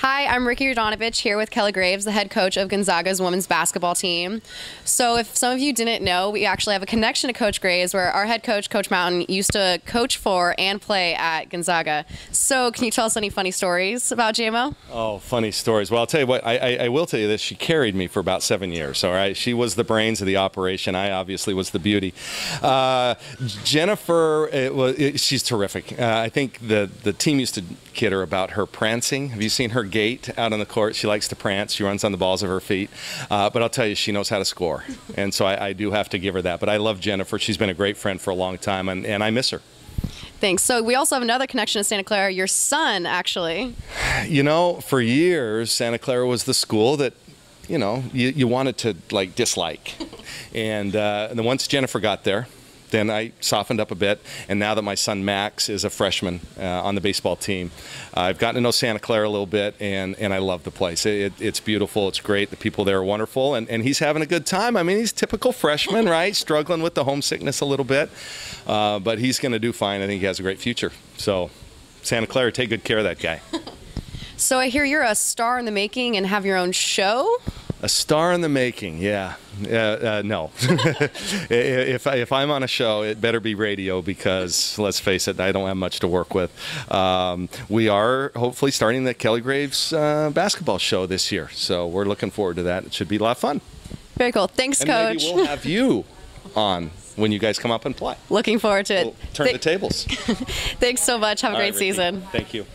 Hi, I'm Ricki Radanovich here with Kelly Graves, the head coach of Gonzaga's women's basketball team. So, if some of you didn't know, we actually have a connection to Coach Graves, where our head coach, Coach Mountain, used to coach for and play at Gonzaga. So, can you tell us any funny stories about JMO? Oh, funny stories. Well, I'll tell you what, I, I, I will tell you this. She carried me for about seven years, all right? She was the brains of the operation. I obviously was the beauty. Uh, Jennifer, it was, it, she's terrific. Uh, I think the, the team used to kid her about her prancing. Have you seen her gait out on the court. She likes to prance. She runs on the balls of her feet. Uh, but I'll tell you, she knows how to score. And so I, I, do have to give her that. But I love Jennifer. She's been a great friend for a long time, and, and I miss her. Thanks. So we also have another connection to Santa Clara. Your son, actually. You know, for years, Santa Clara was the school that you know you, you wanted to like dislike and, uh, and then once jennifer got there then I softened up a bit. And now that my son Max is a freshman uh, on the baseball team, uh, I've gotten to know Santa Clara a little bit, and, and I love the place. It, it's beautiful. It's great. The people there are wonderful, and, and he's having a good time. I mean, he's typical freshman, right? Struggling with the homesickness a little bit, uh, but he's going to do fine. I think he has a great future. So, Santa Clara, take good care of that guy. So I hear you're a star in the making and have your own show. A star in the making, yeah. Uh, uh, no. if, if I'm on a show, it better be radio because, let's face it, I don't have much to work with. Um, we are hopefully starting the Kelly Graves uh, basketball show this year, so we're looking forward to that. It should be a lot of fun. Very cool. Thanks, and Coach. Maybe we'll have you on when you guys come up and play. Looking forward to it. We'll turn Th- the tables. Thanks so much. Have a All great right, season. Thank you.